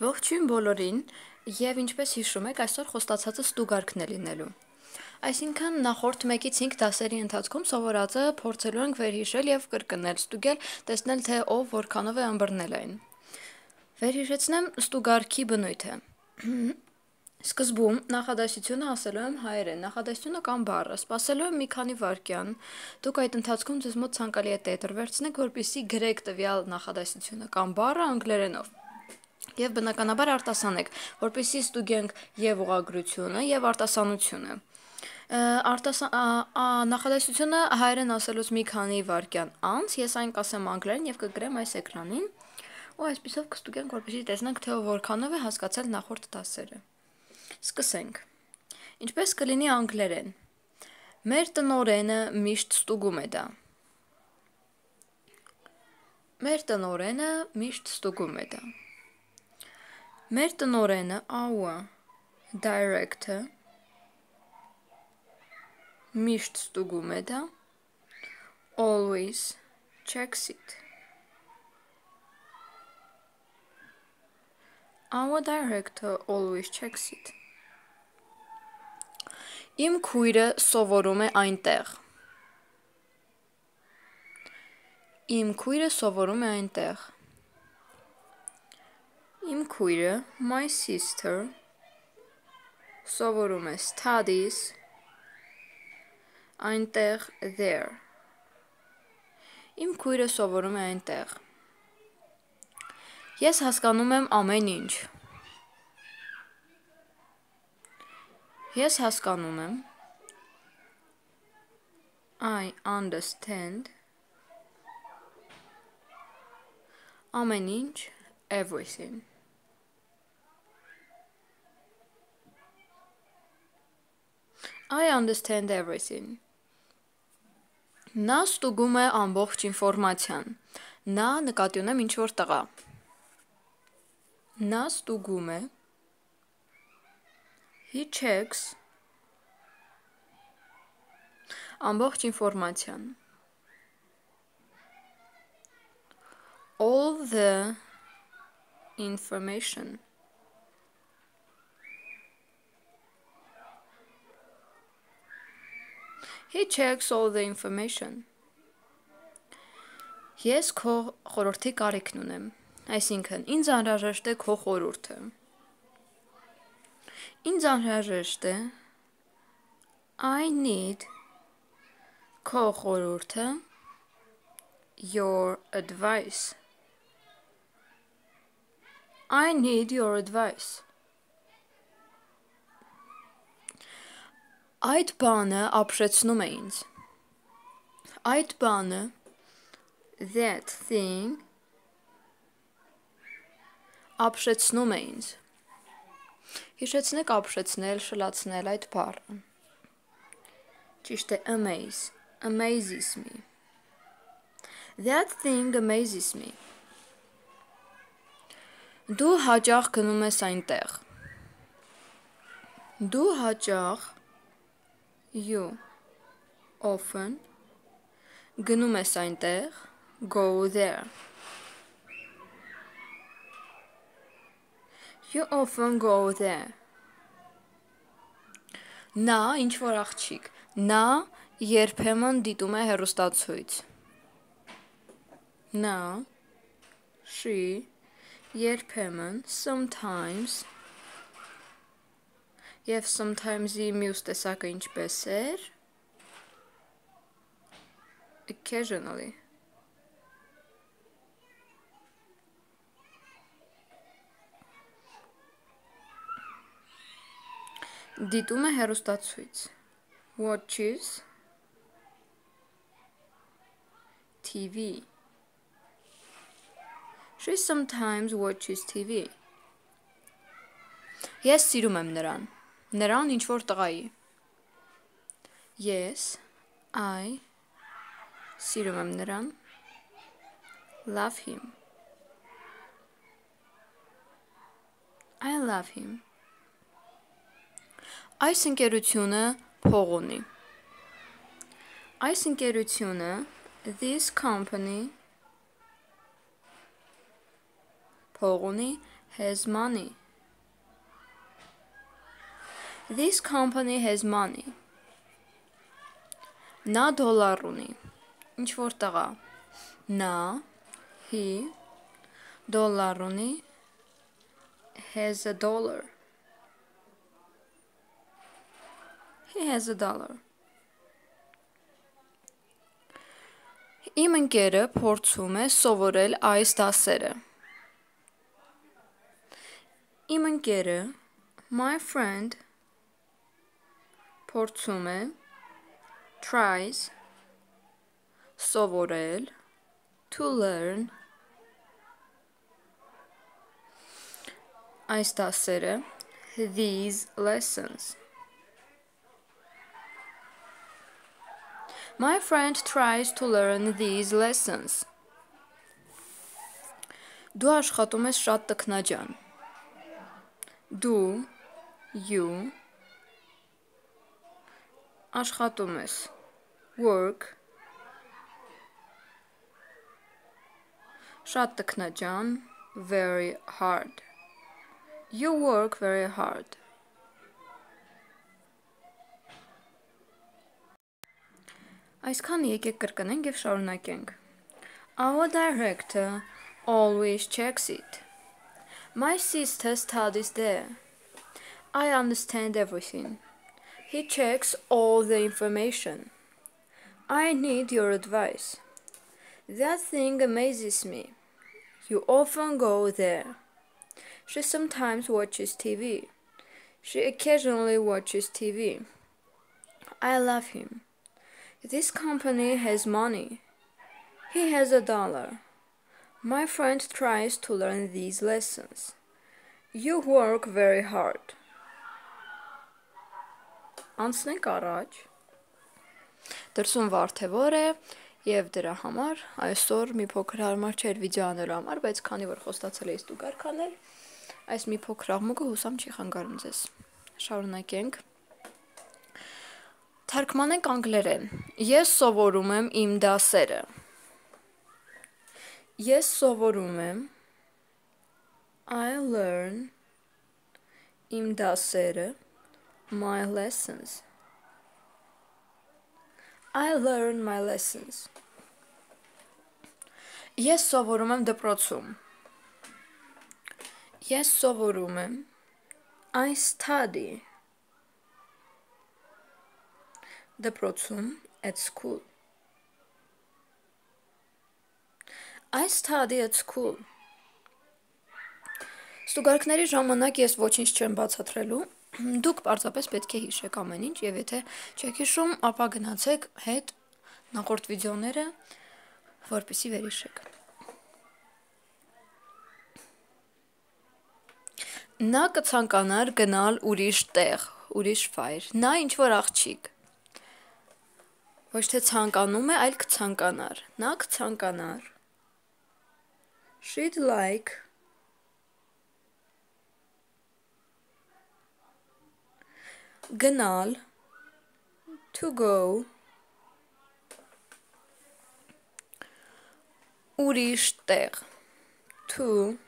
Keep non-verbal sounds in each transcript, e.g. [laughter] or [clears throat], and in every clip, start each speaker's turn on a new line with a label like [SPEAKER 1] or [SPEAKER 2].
[SPEAKER 1] Ողջույն բոլորին, եւ ինչպես հիշում եք, այսօր խոստացածը ստուգարկն է լինելու։ Այսինքն նախորդ 1-ից 5 դասերի ընթացքում սովորածը փորձելու ենք վերհիշել եւ կրկնել, ստուգել, տեսնել թե ով որքանով է ըմբռնել այն։ Վերհիշեցնեմ ստուգարկի բնույթը։ [clears throat] Սկզբում նախադասությունը ասելու եմ հայերեն, նախադասությունը կամ բառը, սպասելու եմ մի քանի վարքյան։ Դուք այդ ընթացքում ձեզ մոտ ցանկալի է տետր վերցնեք, որպիսի գրեք տվյալ նախադասությունը կամ բառը անգլերենով եւ բնականաբար արտասանեք, որպեսզի ստուգենք եւ ուղագրությունը եւ արտասանությունը։ Արտասան նախադասությունը հայերեն ասելուց մի քանի վարքյան անց ես այն կասեմ անգլերեն եւ կգրեմ այս էկրանին ու այսպեսով կստուգենք որպեսզի տեսնենք թե որքանով է հասկացել նախորդ դասերը։ Սկսենք։ Ինչպես կլինի անգլերեն։ Մեր տնորենը միշտ ստուգում է դա։ Մեր տնորենը միշտ ստուգում է դա։ Մեր տնօրենը our director միշտ ստուգում է դա. Always checks it Our director always checks it Իմ քույրը սովորում է այնտեղ. Իմ քույրը սովորում է այնտեղ Իմ քույրը, my sister, սովորում է studies, այնտեղ there։ Իմ քույրը սովորում է այնտեղ։ Ես հասկանում եմ ամեն ինչ։ Ես հասկանում եմ. I understand ամեն ինչ everything I understand everything. Նա ստուգում է ամբողջ ինֆորմացիան։ Նա նկատի ունեմ ինչ որ տղա։ Նա ստուգում է He checks ամբողջ ինֆորմացիան։ All the information He checks all the information. Ես քո խորհրդի կարիքն ունեմ։ Այսինքն, ինձ անհրաժեշտ է քո խորհուրդը։ Ինձ անհրաժեշտ է I need քո խորհուրդը your advice I need your advice Այդ բանը ապշեցնում է ինձ։ Այդ բանը that thing ապշեցնում է ինձ։ Հիշեցնեք ապշեցնել, շլացնել այդ բառը։ Ճիշտ է amaze, amazes me։ That thing amazes me։ Դու հաճախ գնում ես այնտեղ։ Դու հաճախ you often գնում ես այնտեղ go there. you often go there. նա ինչ որ աղջիկ նա երբեմն դիտում է հեռուստացույց. նա she երբեմն sometimes Եվ sometimes-ի մյուս տեսակը ինչպես էր։ Occasionally. Դիտում է հեռուստացույց։ Watches TV She sometimes watches TV Ես սիրում եմ նրան նրան ինչ որ տղայի։ Yes, I սիրում եմ նրան։ Love him. I love him. Այս ընկերությունը փող ունի։ Այս ընկերությունը this company փող ունի has money. This company has money. Նա դոլար ունի։ Ինչ որ տղա։ Նա he դոլար ունի has a dollar. He has a dollar. Իմ ընկերը փորձում է սովորել այս դասերը։ Իմ ընկերը my friend փորձում է tries սովորել to learn այս դասերը these lessons My friend tries to learn these lessons. Դու աշխատում ես շատ տքնաջան։ Դու you աշխատում ես work շատ տքնաջան very hard You work very hard Այսքան եկեք կրկնենք եւ շարունակենք։ Our director always checks it. My sister studies there. I understand everything. He checks all the information. I need your advice. That thing amazes me. You often go there. She sometimes watches TV. She occasionally watches TV. I love him. This company has money. He has a dollar. My friend tries to learn these lessons. You work very hard. Անցնենք առաջ։ Դրսում վարդեվոր է եւ դրա համար այսօր մի փոքր հարմար չէր վիդեո անելու համար, բայց քանի որ խոստացել էի ստուգար կանել, այս մի փոքր աղմուկը հուսամ չի խանգարում ձեզ։ Շարունակենք։ Թարգմանենք անգլերեն։ Ես սովորում եմ իմ դասերը։ Ես սովորում եմ I learn իմ դասերը my lessons. I learn my lessons. Ես սովորում եմ դպրոցում. Ես սովորում եմ I study. Դպրոցում at school. I study at school. Ստուգարքների ժամանակ ես ոչինչ չեմ բացատրելու դուք պարզապես պետք է հիշեք ամեն ինչ եւ եթե չեք հիշում ապա գնացեք հետ նախորդ վիդեոները որպեսի վերհիշեք Նա կցանկանար գնալ ուրիշ տեղ, ուրիշ վայր։ Նա ինչ որ աղջիկ Ոչ թե ցանկանում է, այլ կցանկանար։ Նա կցանկանար։ She'd like գնալ to go ուրիշ տեղ to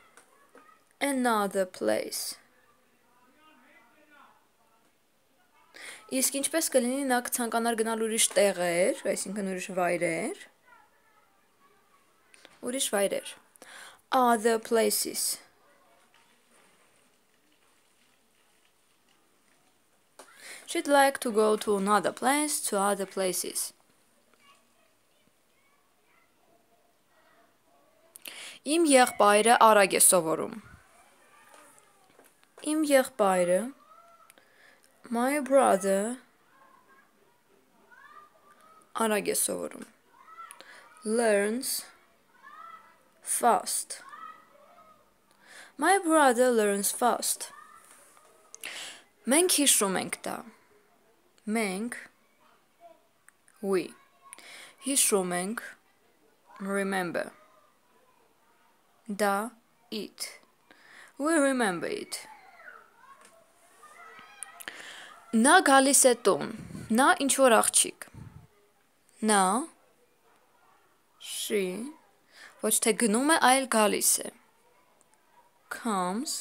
[SPEAKER 1] another place. Իսկ ինչպես կլինի նա կցանկանար գնալ ուրիշ տեղեր, այսինքն ուրիշ վայրեր։ Ուրիշ վայրեր։ Other places։ She'd like to go to another place, to other places. Իմ եղբայրը արագ է սովորում։ Իմ եղբայրը My brother արագ է սովորում. Learns fast. My brother learns fast. Մենք հիշում ենք դա Մենք we հիշում ենք remember դա it we remember it. Նա գալիս է տուն։ Նա ինչ որ աղջիկ։ Նա she ոչ թե գնում է, այլ գալիս է։ comes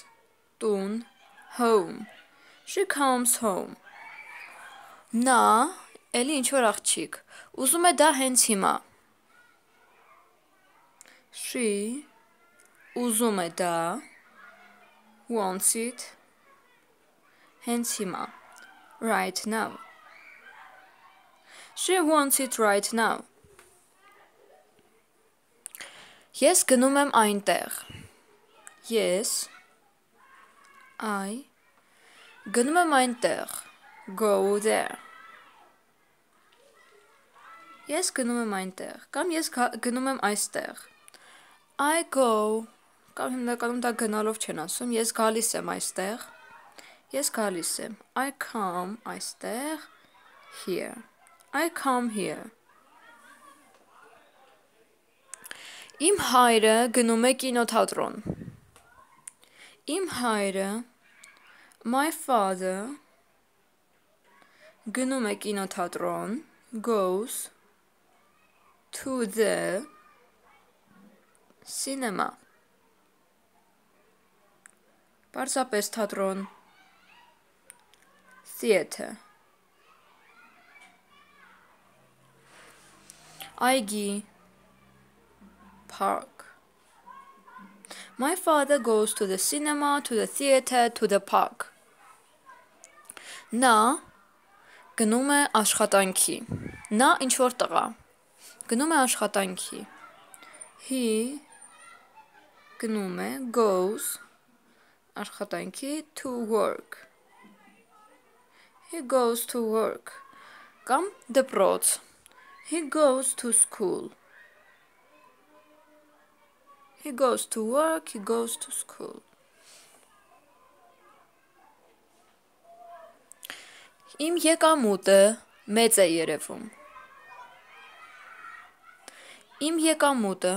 [SPEAKER 1] տուն home she comes home նա էլի ինչ որ աղջիկ ուզում է դա հենց հիմա she ուզում է դա wants it հենց հիմա right now she wants it right now Ես գնում եմ այնտեղ։ Ես I գնում եմ այնտեղ։ Go there։ Ես գնում եմ այնտեղ կամ ես գնում եմ այստեղ։ I go. Կամ հիմնականում դա գնալով չեն ասում, ես գալիս եմ այստեղ։ Ես գալիս եմ։ I come այստեղ here։ I come here։ Իմ հայրը գնում է կինոթատրոն։ Իմ հայրը my father գնում է կինոթատրոն goes to the cinema Պարզապես թատրոն theater Այգի park. My father goes to the cinema, to the theater, to the park. Նա Գնում է աշխատանքի։ Նա ինչ որ տղա։ Գնում է աշխատանքի։ He գնում է goes աշխատանքի to work։ He goes to work կամ դպրոց։ He goes to school։ He goes to work, he goes to school. Իմ եկամուտը մեծ է երևում։ Իմ եկամուտը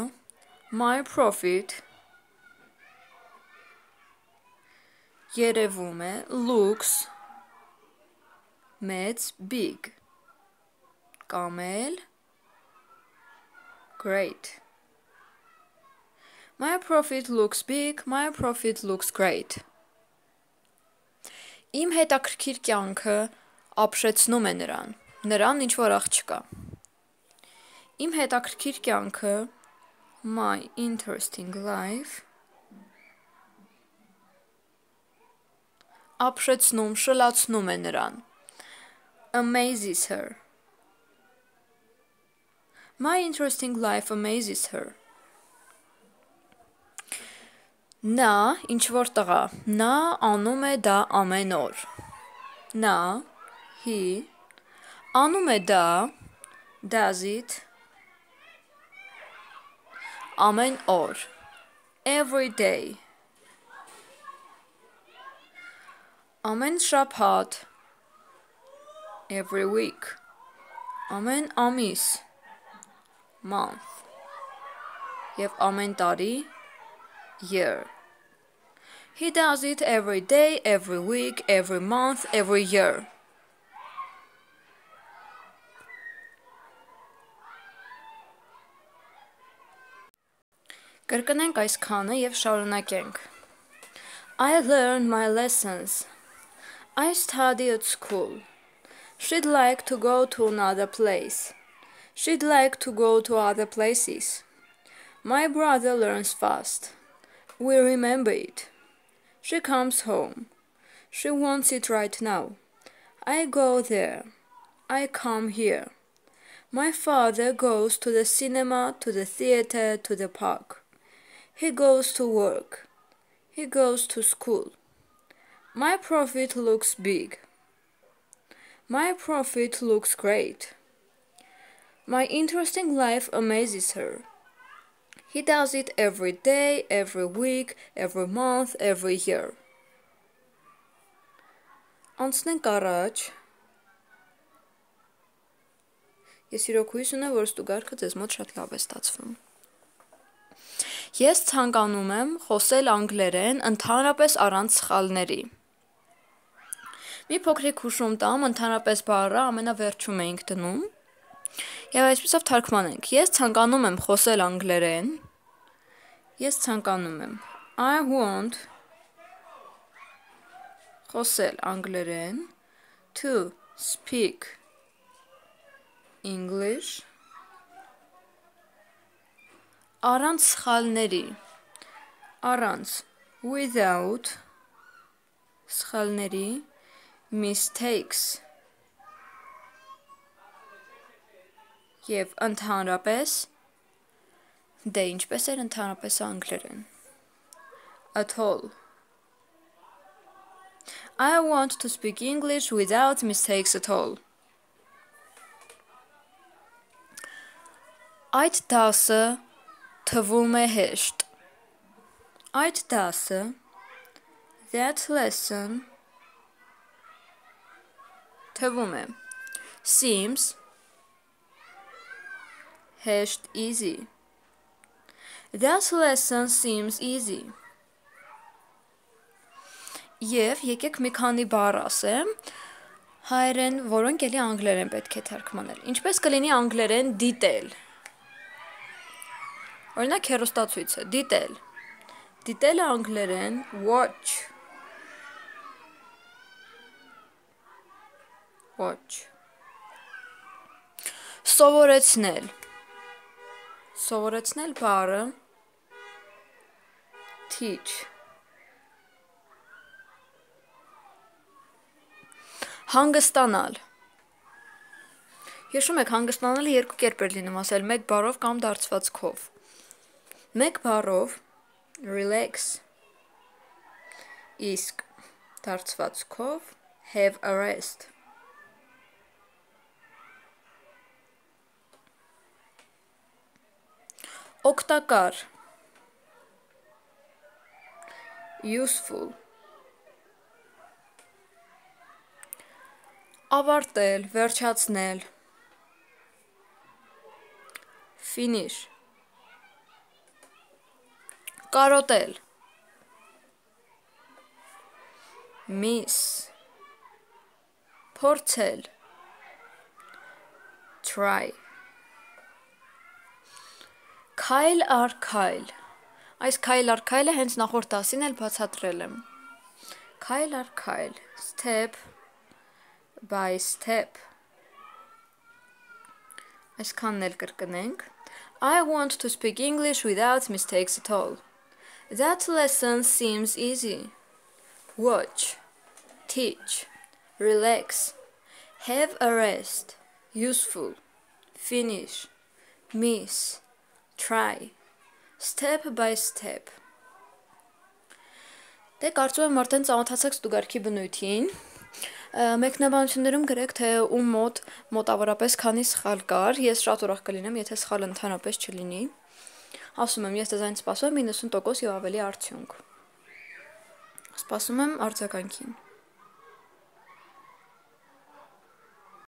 [SPEAKER 1] my profit երևում է looks մեծ big կամ էլ great My profit looks big, my profit looks great. Իմ հետաքրքիր կյանքը ապշեցնում է նրան։ Նրան ինչ որ աղջկա։ Իմ հետաքրքիր կյանքը my interesting life ապշեցնում, շլացնում է նրան։ Amazes her. My interesting life amazes her. Նա ինչ որ տղա, նա անում է դա ամեն օր։ Նա he անում է դա does it ամեն օր every day. Ամեն շաբաթ every week. Ամեն ամիս month. Եւ ամեն տարի year. He does it every day, every week, every month, every year. Կրկնենք այս քանը եւ շարունակենք։ I learned my lessons. I study at school. She'd like to go to another place. She'd like to go to other places. My brother learns fast. We remember it. She comes home. She wants it right now. I go there. I come here. My father goes to the cinema, to the theater, to the park. He goes to work. He goes to school. My profit looks big. My profit looks great. My interesting life amazes her. He does it every day, every week, every month, every year. Անցնենք առաջ։ Ես իրոք հույս ունեմ, որ ստուգարքը ձեզ մոտ շատ լավ է ստացվում։ Ես ցանկանում եմ խոսել անգլերեն ընդհանրապես առանց սխալների։ Մի փոքրիկ հուշում տամ, ընդհանրապես բառը ամենավերջում էինք դնում Եվ այսպեսով թարգմանենք. Ես ցանկանում եմ խոսել անգլերեն։ Ես ցանկանում եմ I want խոսել անգլերեն to speak English առանց սխալների առանց without սխալների mistakes եւ ընդհանրապես դե ինչպես էր ընդհանրապես անգլերեն at all I want to speak English without mistakes at all. Այդ դասը թվում է հեշտ։ Այդ դասը that lesson թվում է seems հեշտ easy. That lesson seems easy. Եվ եկեք մի քանի բառ ասեմ հայերեն, որոնք էլի անգլերեն պետք է թարգմանել։ Ինչպես կլինի անգլերեն դիտել։ Օրինակ հերոստացույցը դիտել։ Դիտելը անգլերեն watch watch Սովորեցնել Սովորեցնել բառը. Teach Հանգստանալ Հիշում եք, հանգստանալը երկու կերպ էր լինում ասել, մեկ բառով կամ դարձվածքով։ Մեկ բառով relax իսկ դարձվածքով have a rest. Օգտակար useful ավարտել, վերջացնել finish կարոտել miss. Փորձել try. Քայլ առ քայլ այս քայլ առ քայլը հենց նախորդ դասին էլ բացատրել եմ քայլ առ քայլ. Step by step Այսքանն էլ կրկնենք. I want to speak English without mistakes at all. That lesson seems easy. Watch, teach, relax, have a rest, useful, finish, miss, try, step by step. Դե կարծում եմ արդեն ծանոթացաք ստուգարքի բնույթին։ Մեկնաբանություններում գրեք, թե ում մոտ մոտավորապես քանի սխալ կար։ Ես շատ ուրախ կլինեմ, եթե սխալ ընդհանրապես չլինի։ Ասում եմ, ես դեզայն սպասում եմ 90% եւ ավելի արդյունք։ Սպասում եմ արձագանքին։